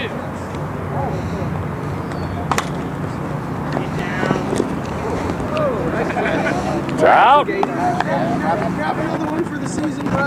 It's out. Grab another one for the season, brother.